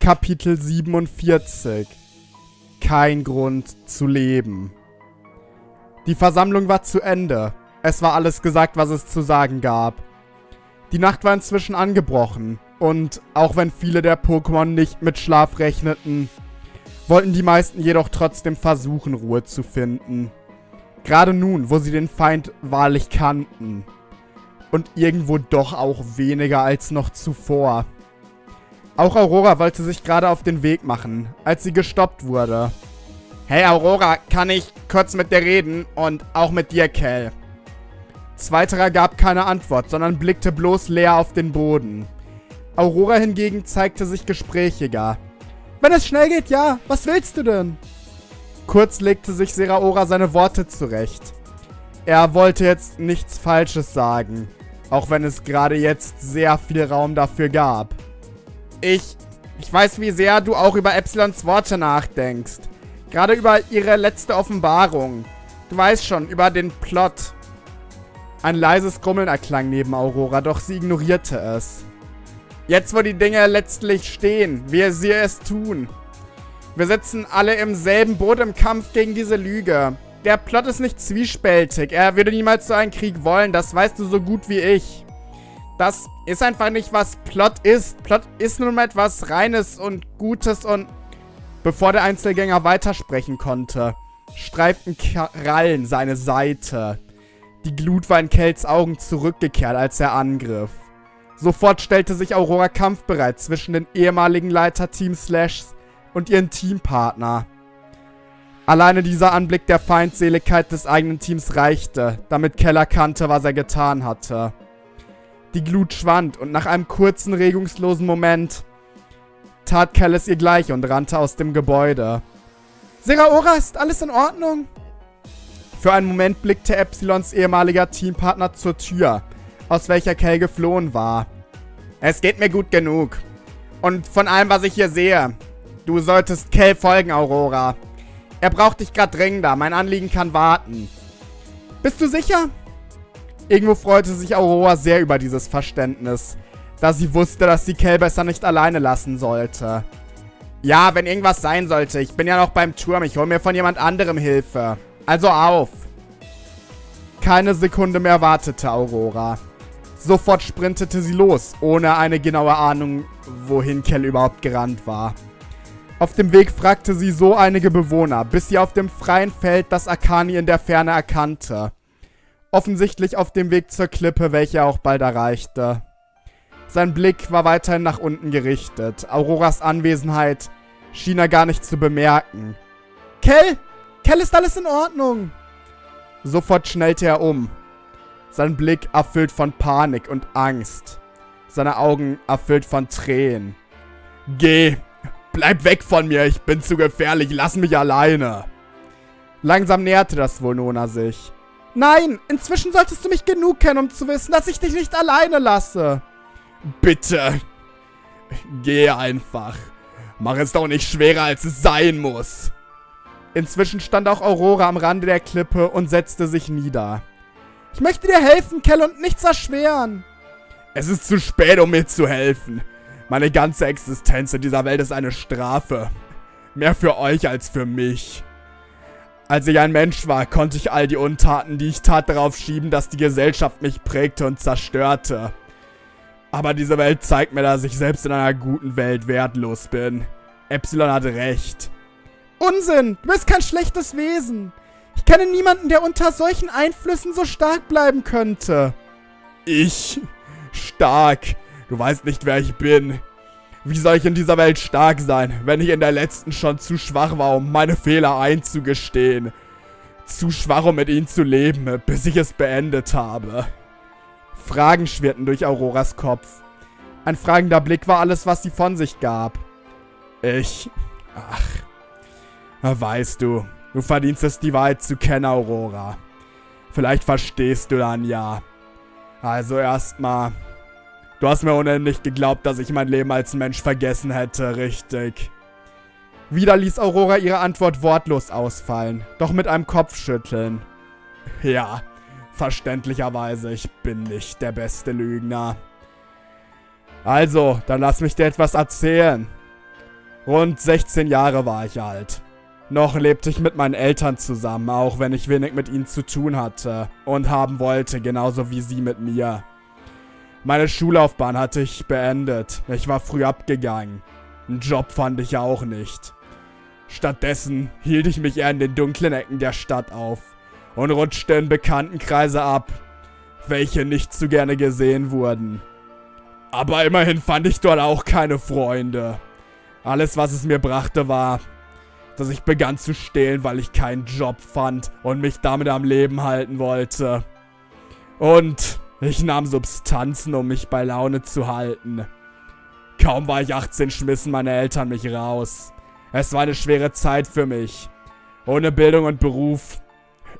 Kapitel 47 Kein Grund zu leben. Die Versammlung war zu Ende. Es war alles gesagt, was es zu sagen gab. Die Nacht war inzwischen angebrochen und auch wenn viele der Pokémon nicht mit Schlaf rechneten, wollten die meisten jedoch trotzdem versuchen, Ruhe zu finden. Gerade nun, wo sie den Feind wahrlich kannten. Und irgendwo doch auch weniger als noch zuvor. Auch Aurora wollte sich gerade auf den Weg machen, als sie gestoppt wurde. Hey Aurora, kann ich kurz mit dir reden und auch mit dir, Kel? Zweiterer gab keine Antwort, sondern blickte bloß leer auf den Boden. Aurora hingegen zeigte sich gesprächiger. Wenn es schnell geht, ja. Was willst du denn? Kurz legte sich Seraora seine Worte zurecht. Er wollte jetzt nichts Falsches sagen, auch wenn es gerade jetzt sehr viel Raum dafür gab. Ich, ich weiß, wie sehr du auch über Epsilons Worte nachdenkst. Gerade über ihre letzte Offenbarung. Du weißt schon, über den Plot. Ein leises Grummeln erklang neben Aurora, doch sie ignorierte es. Jetzt, wo die Dinge letztlich stehen, wie sie es tun. Wir sitzen alle im selben Boot im Kampf gegen diese Lüge. Der Plot ist nicht zwiespältig. Er würde niemals so einen Krieg wollen. Das weißt du so gut wie ich. Das ist einfach nicht, was Plot ist. Plot ist nun mal etwas Reines und Gutes und... Bevor der Einzelgänger weitersprechen konnte, streiften Krallen seine Seite. Die Glut war in Kells Augen zurückgekehrt, als er angriff. Sofort stellte sich Aurora kampfbereit zwischen den ehemaligen Leiter Team Slashs und ihren Teampartner. Alleine dieser Anblick der Feindseligkeit des eigenen Teams reichte, damit Keller kannte, was er getan hatte. Die Glut schwand und nach einem kurzen, regungslosen Moment tat Kellis ihr gleich und rannte aus dem Gebäude. Seraora, ist alles in Ordnung? Für einen Moment blickte Epsilons ehemaliger Teampartner zur Tür, aus welcher Kel geflohen war. Es geht mir gut genug. Und von allem, was ich hier sehe, du solltest Kel folgen, Aurora. Er braucht dich gerade dringender. Mein Anliegen kann warten. Bist du sicher? Irgendwo freute sich Aurora sehr über dieses Verständnis, da sie wusste, dass sie Kel besser nicht alleine lassen sollte. Ja, wenn irgendwas sein sollte, ich bin ja noch beim Turm, ich hole mir von jemand anderem Hilfe. Also auf. Keine Sekunde mehr wartete Aurora. Sofort sprintete sie los, ohne eine genaue Ahnung, wohin Kel überhaupt gerannt war. Auf dem Weg fragte sie so einige Bewohner, bis sie auf dem freien Feld das Akani in der Ferne erkannte. Offensichtlich auf dem Weg zur Klippe, welche er auch bald erreichte. Sein Blick war weiterhin nach unten gerichtet. Auroras Anwesenheit schien er gar nicht zu bemerken. Kell! Kell, ist alles in Ordnung? Sofort schnellte er um. Sein Blick erfüllt von Panik und Angst. Seine Augen erfüllt von Tränen. Geh! Bleib weg von mir, ich bin zu gefährlich, lass mich alleine. Langsam näherte das Volnona sich. Nein, inzwischen solltest du mich genug kennen, um zu wissen, dass ich dich nicht alleine lasse. Bitte. Geh einfach. Mach es doch nicht schwerer, als es sein muss. Inzwischen stand auch Aurora am Rande der Klippe und setzte sich nieder. Ich möchte dir helfen, Kell, und nichts erschweren. Es ist zu spät, um mir zu helfen. Meine ganze Existenz in dieser Welt ist eine Strafe. Mehr für euch als für mich. Als ich ein Mensch war, konnte ich all die Untaten, die ich tat, darauf schieben, dass die Gesellschaft mich prägte und zerstörte. Aber diese Welt zeigt mir, dass ich selbst in einer guten Welt wertlos bin. Epsilon hat recht. Unsinn! Du bist kein schlechtes Wesen. Ich kenne niemanden, der unter solchen Einflüssen so stark bleiben könnte. Ich? Stark? Du weißt nicht, wer ich bin. Wie soll ich in dieser Welt stark sein, wenn ich in der letzten schon zu schwach war, um meine Fehler einzugestehen? Zu schwach, um mit ihnen zu leben, bis ich es beendet habe. Fragen schwirrten durch Auroras Kopf. Ein fragender Blick war alles, was sie von sich gab. Ich... Ach... Weißt du, du verdienst es, die Wahrheit zu kennen, Aurora. Vielleicht verstehst du dann ja. Also erstmal... Du hast mir nicht geglaubt, dass ich mein Leben als Mensch vergessen hätte, richtig. Wieder ließ Aurora ihre Antwort wortlos ausfallen, doch mit einem Kopfschütteln. Ja, verständlicherweise, ich bin nicht der beste Lügner. Also, dann lass mich dir etwas erzählen. Rund 16 Jahre war ich alt. Noch lebte ich mit meinen Eltern zusammen, auch wenn ich wenig mit ihnen zu tun hatte und haben wollte, genauso wie sie mit mir. Meine Schullaufbahn hatte ich beendet. Ich war früh abgegangen. Einen Job fand ich auch nicht. Stattdessen hielt ich mich eher in den dunklen Ecken der Stadt auf und rutschte in Bekanntenkreise ab, welche nicht zu gerne gesehen wurden. Aber immerhin fand ich dort auch keine Freunde. Alles, was es mir brachte, war, dass ich begann zu stehlen, weil ich keinen Job fand und mich damit am Leben halten wollte. Und ich nahm Substanzen, um mich bei Laune zu halten. Kaum war ich 18, schmissen meine Eltern mich raus. Es war eine schwere Zeit für mich. Ohne Bildung und Beruf.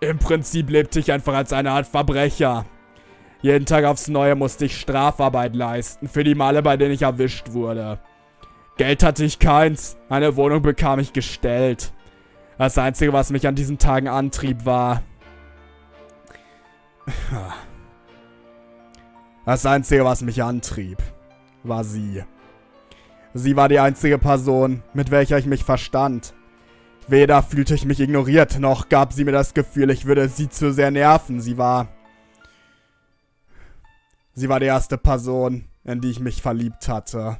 Im Prinzip lebte ich einfach als eine Art Verbrecher. Jeden Tag aufs Neue musste ich Strafarbeit leisten, für die Male, bei denen ich erwischt wurde. Geld hatte ich keins, eine Wohnung bekam ich gestellt. Das Einzige, was mich an diesen Tagen antrieb, war... Das Einzige, was mich antrieb, war sie. Sie war die einzige Person, mit welcher ich mich verstand. Weder fühlte ich mich ignoriert, noch gab sie mir das Gefühl, ich würde sie zu sehr nerven. Sie war... Sie war die erste Person, in die ich mich verliebt hatte.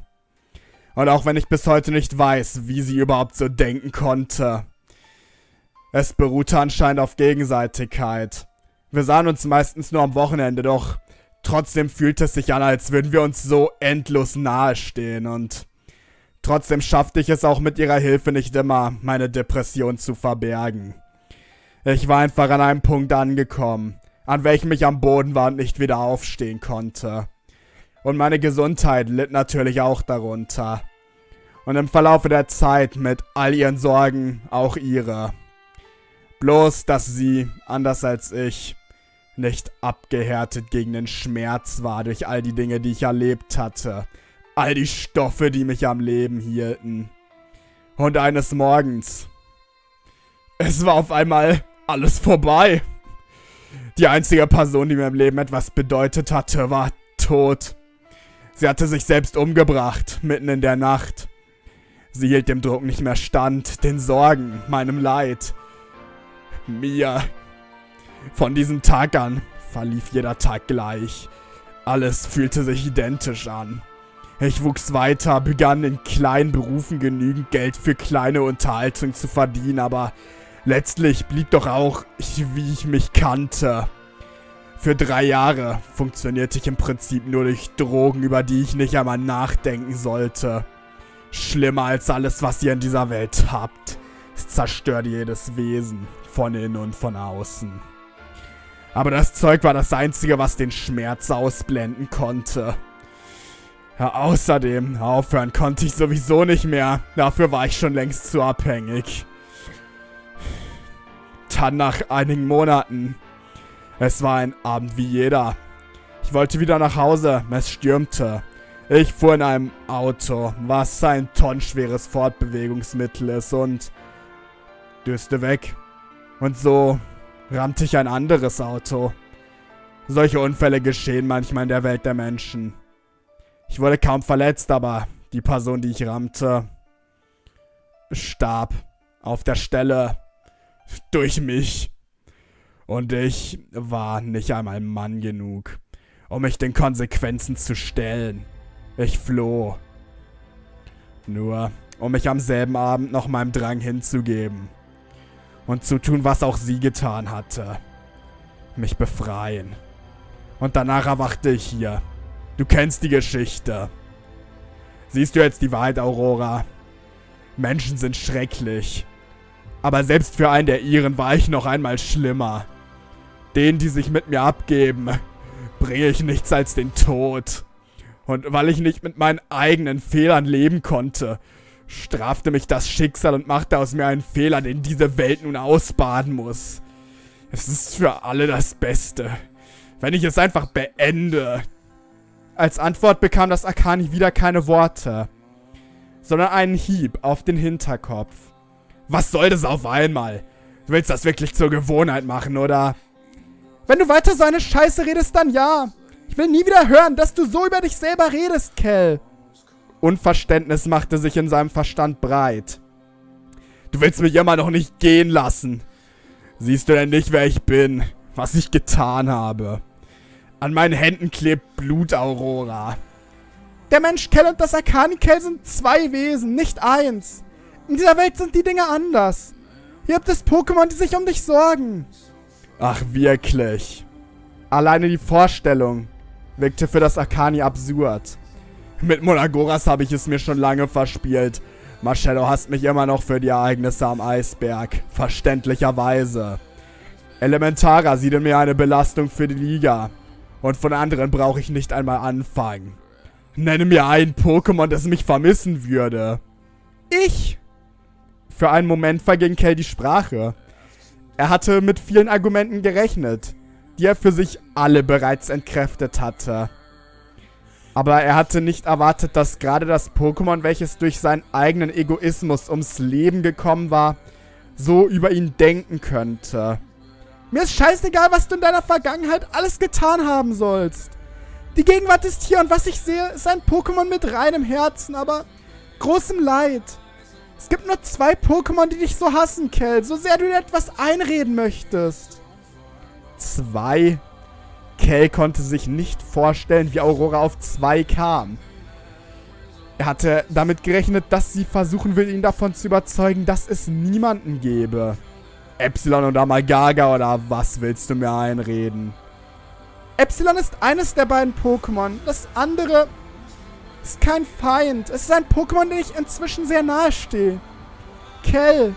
Und auch wenn ich bis heute nicht weiß, wie sie überhaupt so denken konnte. Es beruhte anscheinend auf Gegenseitigkeit. Wir sahen uns meistens nur am Wochenende, doch trotzdem fühlte es sich an, als würden wir uns so endlos nahestehen und Trotzdem schaffte ich es auch mit ihrer Hilfe nicht immer, meine Depression zu verbergen. Ich war einfach an einem Punkt angekommen, an welchem ich am Boden war und nicht wieder aufstehen konnte. Und meine Gesundheit litt natürlich auch darunter. Und im Verlaufe der Zeit mit all ihren Sorgen auch ihre. Bloß, dass sie, anders als ich, nicht abgehärtet gegen den Schmerz war durch all die Dinge, die ich erlebt hatte all die Stoffe, die mich am Leben hielten. Und eines Morgens. Es war auf einmal alles vorbei. Die einzige Person, die mir im Leben etwas bedeutet hatte, war tot. Sie hatte sich selbst umgebracht, mitten in der Nacht. Sie hielt dem Druck nicht mehr stand, den Sorgen, meinem Leid. Mir. Von diesem Tag an verlief jeder Tag gleich. Alles fühlte sich identisch an. Ich wuchs weiter, begann in kleinen Berufen genügend Geld für kleine Unterhaltung zu verdienen, aber letztlich blieb doch auch ich, wie ich mich kannte. Für drei Jahre funktionierte ich im Prinzip nur durch Drogen, über die ich nicht einmal nachdenken sollte. Schlimmer als alles, was ihr in dieser Welt habt. Es zerstört jedes Wesen, von innen und von außen. Aber das Zeug war das Einzige, was den Schmerz ausblenden konnte. Ja, außerdem, aufhören konnte ich sowieso nicht mehr. Dafür war ich schon längst zu abhängig. Dann nach einigen Monaten. Es war ein Abend wie jeder. Ich wollte wieder nach Hause, es stürmte. Ich fuhr in einem Auto, was ein tonnenschweres Fortbewegungsmittel ist und düste weg. Und so rammte ich ein anderes Auto. Solche Unfälle geschehen manchmal in der Welt der Menschen. Ich wurde kaum verletzt, aber die Person, die ich rammte, starb auf der Stelle durch mich. Und ich war nicht einmal Mann genug, um mich den Konsequenzen zu stellen. Ich floh. Nur, um mich am selben Abend noch meinem Drang hinzugeben. Und zu tun, was auch sie getan hatte. Mich befreien. Und danach erwachte ich hier, Du kennst die Geschichte. Siehst du jetzt die Wahrheit, Aurora? Menschen sind schrecklich. Aber selbst für einen der ihren war ich noch einmal schlimmer. Denen, die sich mit mir abgeben, bringe ich nichts als den Tod. Und weil ich nicht mit meinen eigenen Fehlern leben konnte, strafte mich das Schicksal und machte aus mir einen Fehler, den diese Welt nun ausbaden muss. Es ist für alle das Beste. Wenn ich es einfach beende, Als Antwort bekam das Akani wieder keine Worte, sondern einen Hieb auf den Hinterkopf. Was soll das auf einmal? Du willst das wirklich zur Gewohnheit machen, oder? Wenn du weiter so eine Scheiße redest, dann ja. Ich will nie wieder hören, dass du so über dich selber redest, Kell. Unverständnis machte sich in seinem Verstand breit. Du willst mich immer noch nicht gehen lassen. Siehst du denn nicht, wer ich bin? Was ich getan habe? An meinen Händen klebt Blut, Aurora. Der Mensch Kell und das Arcani Kell sind zwei Wesen, nicht eins. In dieser Welt sind die Dinge anders. Hier gibt es Pokémon, die sich um dich sorgen. Ach, wirklich. Alleine die Vorstellung wirkte für das Arcani absurd. Mit Monagoras habe ich es mir schon lange verspielt. Marcello hasst mich immer noch für die Ereignisse am Eisberg. Verständlicherweise. Elementara sieht in mir eine Belastung für die Liga. Und von anderen brauche ich nicht einmal anfangen. Nenne mir ein Pokémon, das mich vermissen würde. Ich! Für einen Moment verging Kel die Sprache. Er hatte mit vielen Argumenten gerechnet, die er für sich alle bereits entkräftet hatte. Aber er hatte nicht erwartet, dass gerade das Pokémon, welches durch seinen eigenen Egoismus ums Leben gekommen war, so über ihn denken könnte. Mir ist scheißegal, was du in deiner Vergangenheit alles getan haben sollst. Die Gegenwart ist hier und was ich sehe, ist ein Pokémon mit reinem Herzen, aber großem Leid. Es gibt nur zwei Pokémon, die dich so hassen, Kel, so sehr du dir etwas einreden möchtest. Zwei? Kel konnte sich nicht vorstellen, wie Aurora auf 2 kam. Er hatte damit gerechnet, dass sie versuchen will, ihn davon zu überzeugen, dass es niemanden gäbe. Epsilon oder Magaga oder was willst du mir einreden? Epsilon ist eines der beiden Pokémon. Das andere ist kein Feind. Es ist ein Pokémon, dem ich inzwischen sehr nahe stehe. Kel.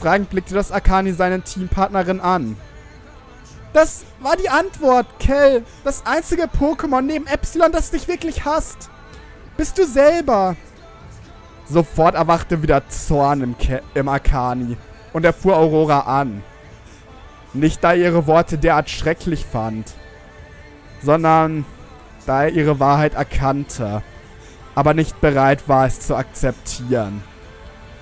Fragend blickte das Akani seine Teampartnerin an. Das war die Antwort, Kel. Das einzige Pokémon neben Epsilon, das dich wirklich hasst. Bist du selber. Sofort erwachte wieder Zorn im, Ke im Arcani und er fuhr Aurora an. Nicht da er ihre Worte derart schrecklich fand, sondern da er ihre Wahrheit erkannte, aber nicht bereit war, es zu akzeptieren.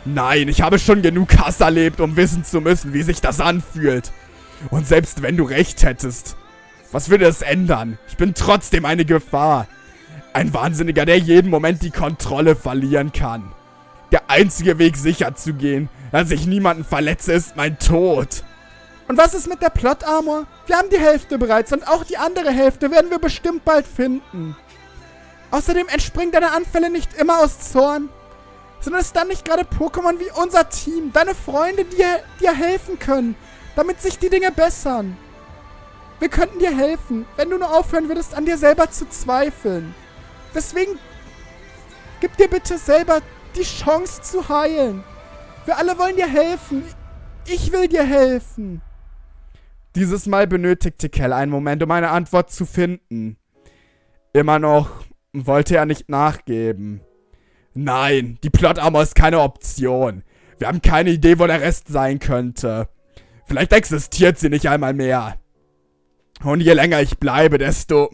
Nein, ich habe schon genug Hass erlebt, um wissen zu müssen, wie sich das anfühlt. Und selbst wenn du recht hättest, was würde es ändern? Ich bin trotzdem eine Gefahr. Ein Wahnsinniger, der jeden Moment die Kontrolle verlieren kann. Der einzige Weg sicher zu gehen, dass ich niemanden verletze, ist mein Tod. Und was ist mit der Plot-Armor? Wir haben die Hälfte bereits und auch die andere Hälfte werden wir bestimmt bald finden. Außerdem entspringen deine Anfälle nicht immer aus Zorn, sondern es dann nicht gerade Pokémon wie unser Team, deine Freunde, die dir helfen können, damit sich die Dinge bessern. Wir könnten dir helfen, wenn du nur aufhören würdest, an dir selber zu zweifeln. Deswegen gib dir bitte selber die Chance zu heilen. Wir alle wollen dir helfen. Ich will dir helfen. Dieses Mal benötigte Kell einen Moment, um eine Antwort zu finden. Immer noch wollte er nicht nachgeben. Nein, die Plot-Armor ist keine Option. Wir haben keine Idee, wo der Rest sein könnte. Vielleicht existiert sie nicht einmal mehr. Und je länger ich bleibe, desto...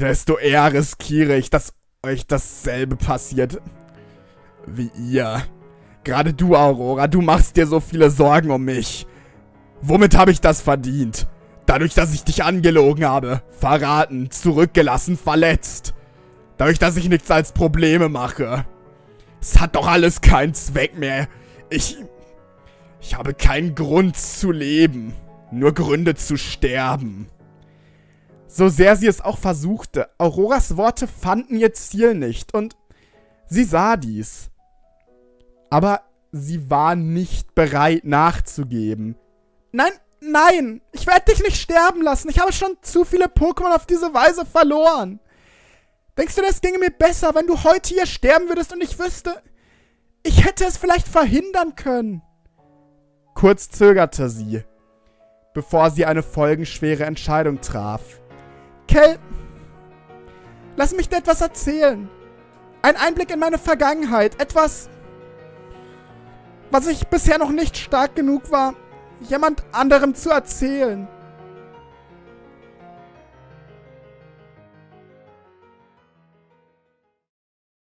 desto eher riskiere ich, dass euch dasselbe passiert. Wie ihr. Gerade du, Aurora, du machst dir so viele Sorgen um mich. Womit habe ich das verdient? Dadurch, dass ich dich angelogen habe, verraten, zurückgelassen, verletzt. Dadurch, dass ich nichts als Probleme mache. Es hat doch alles keinen Zweck mehr. Ich... Ich habe keinen Grund zu leben, nur Gründe zu sterben. So sehr sie es auch versuchte, Auroras Worte fanden ihr Ziel nicht und sie sah dies. Aber sie war nicht bereit nachzugeben. Nein, nein, ich werde dich nicht sterben lassen. Ich habe schon zu viele Pokémon auf diese Weise verloren. Denkst du, das ginge mir besser, wenn du heute hier sterben würdest und ich wüsste, ich hätte es vielleicht verhindern können? Kurz zögerte sie, bevor sie eine folgenschwere Entscheidung traf. Kel, lass mich dir etwas erzählen. Ein Einblick in meine Vergangenheit. Etwas, was ich bisher noch nicht stark genug war, jemand anderem zu erzählen.